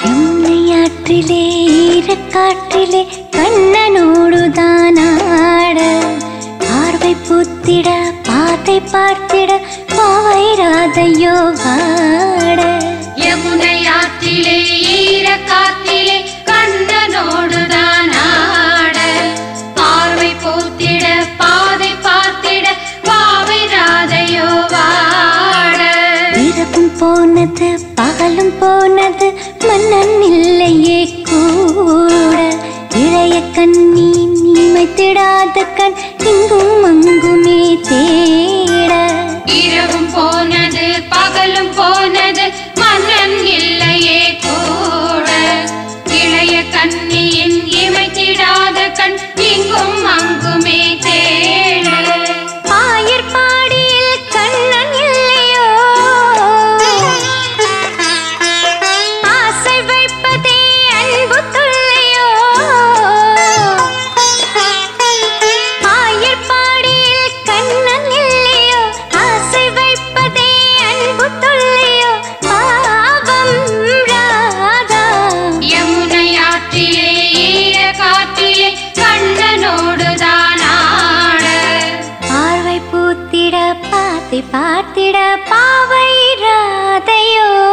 யமுனையாற்றிலே ஈரக்காற்றிலே கண்ணனோடுதான் ஆட. பார்வை புத்திட பாதை பார்த்திட பாவை ராதையோ வாட யமுனை ஆற்றிலே ஈர காத்திலே கண்ணனோடுதான் ஆட. பார்வை போத்திட பாதை பார்த்திட பாவை ராதையோ வாட இரவும் போனது பகலும் போனது நீமைத்திடாத கண் இங்கும் அங்குமே தேட. இரவும் போனது பகலும் போனது பார்த்திட பார்த்திட பாவை ராதையோ?